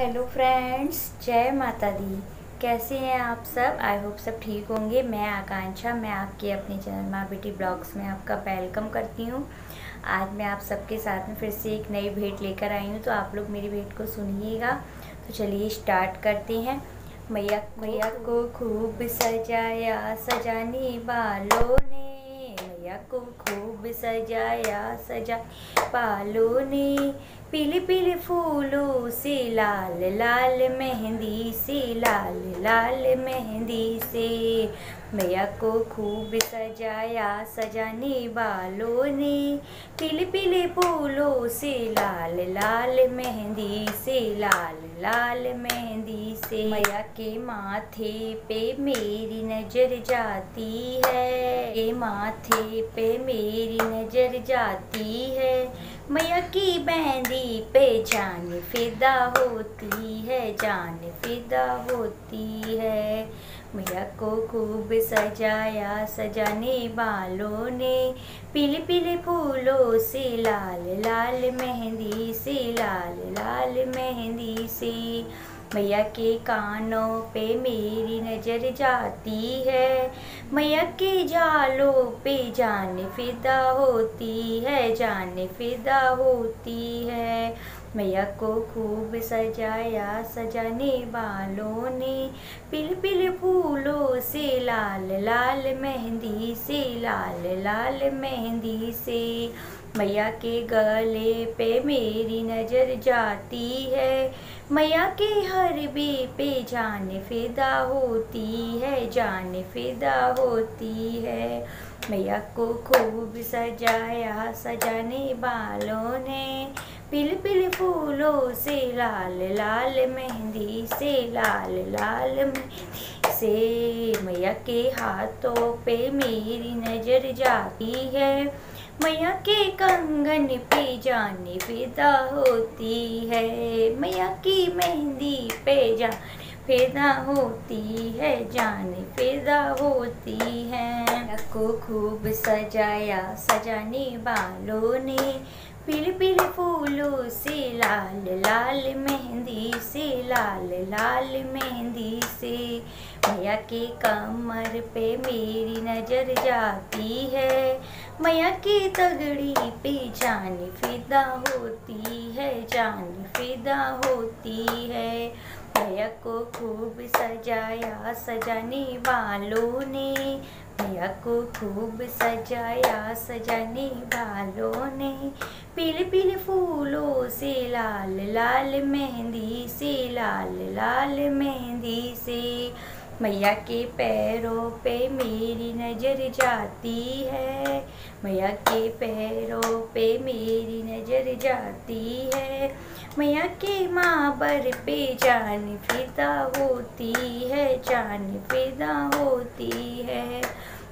Hello friends जय माता दी। कैसे हैं आप सब? आई होप सब ठीक होंगे। मैं आकांक्षा, मैं आपके अपने चैनल माँ बेटी ब्लॉग्स में आपका वेलकम करती हूँ। आज मैं आप सबके साथ में फिर से एक नई भेंट लेकर आई हूँ तो आप लोग मेरी भेंट को सुनिएगा। तो चलिए स्टार्ट करते हैं। मैया मैया को खूब सजाया, सजाने वालों ने, मैया को खूब सजाया, सजा वालों ने। पीले पीले फूलों से लाल लाल मेहंदी से, लाल लाल मेहंदी से। मैया को खूब सजाया, सजाने वालों ने। पीले पीले फूलों से लाल लाल मेहंदी से, लाल लाल मेहंदी से। मैया के माथे पे मेरी नज़र जाती है ये माथे पे मेरी नज़र जाती है। मैया की मेहंदी पे जान फिदा होती है, जान फिदा होती है। मैया को खूब सजाया, सजाने वालों ने। पीले पीले फूलों से, लाल लाल मेहंदी से, लाल लाल मेहंदी से। मैया के कानों पे मेरी नज़र जाती है। मैया के जालों पे जान फिदा होती है, जान फिदा होती है। मैया को खूब सजाया सजाने वालों ने, पिल पिल फूलों से, लाल लाल मेहंदी से, लाल लाल मेहंदी से। मैया के गले पे मेरी नज़र जाती है। मैया के हर बे पे जान फिदा होती है, जान फिदा होती है। मैया को खूब सजाया सजाने वालों ने पिल पिल फूलों से लाल लाल मेहंदी से लाल लाल मेहंदी से। मैया के हाथों पे मेरी नज़र जाती है। मैया के कंगन पे जाने पैदा होती है। मैया की मेहंदी पे जाने फिदा होती है, जाने फिदा होती है। को खूब सजाया, सजाने वालों ने। पीले पीले फूलों से, लाल लाल मेहंदी से, लाल लाल मेहंदी से। मैया के कमर पे मेरी नज़र जाती है। मैया की तगड़ी पे जान फिदा होती है, जान फिदा होती है। मैया को खूब सजाया सजाने वालों ने। मैया को खूब सजाया सजाने वालों ने। पीले पीले फूलों से लाल लाल मेहंदी से, लाल लाल मेहंदी से। मैया के पैरों पे मेरी नज़र जाती है। मैया के पैरों पे मेरी नज़र जाती है। मैया के माँ बर पे जान फिदा होती है, जान फिदा होती है।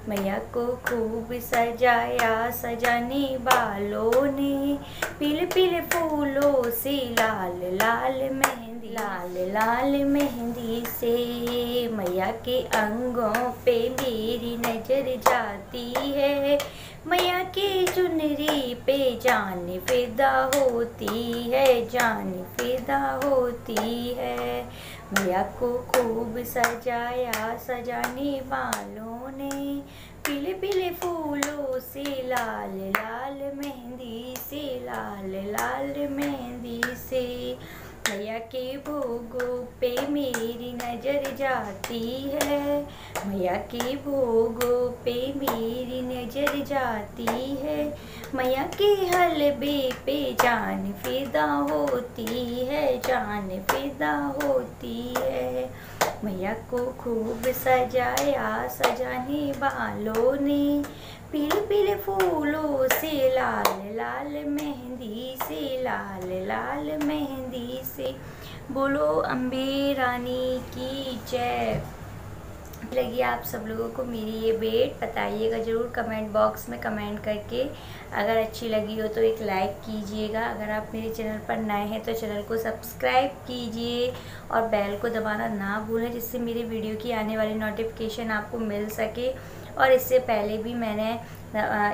मैया को खूब सजाया सजाने वालों ने, पीले पीले फूलों से लाल लाल मेहंदी, लाल लाल मेहंदी से। मैया के अंगों पे मेरी नज़र जाती है मैया के चुनरी पे जान फिदा होती है, जान फिदा होती है। मैया को खूब सजाया, सजाने वालों ने पीले पीले फूलों से, लाल लाल मेहंदी से, लाल लाल मेहंदी से। मैया के भोगों पे मेरी नज़र जाती है मैया के भोगों पे मेरी नज़र जाती है। मैया के हलबे पे जान फिदा होती है, जान फिदा होती है। मैया को खूब सजाया, सजाने वालों ने पीले पीले फूलों से, लाल लाल मेहंदी से, लाल लाल मेहंदी से। बोलो अम्बे रानी की जय। लगी आप सब लोगों को, मेरी ये बेट बताइएगा ज़रूर कमेंट बॉक्स में कमेंट करके। अगर अच्छी लगी हो तो एक लाइक कीजिएगा, अगर आप मेरे चैनल पर नए हैं तो चैनल को सब्सक्राइब कीजिए और बेल को दबाना ना भूलें, जिससे मेरी वीडियो की आने वाली नोटिफिकेशन आपको मिल सके। और इससे पहले भी मैंने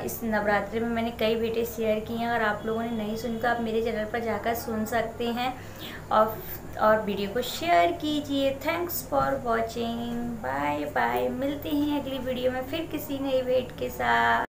इस नवरात्रि में मैंने कई बेटे शेयर की हैं अगर आप लोगों ने नहीं सुनी तो आप मेरे चैनल पर जाकर सुन सकते हैं। और और वीडियो को शेयर कीजिए। Thanks for watching bye bye मिलते हैं अगली वीडियो में फिर किसी नई वेट के साथ।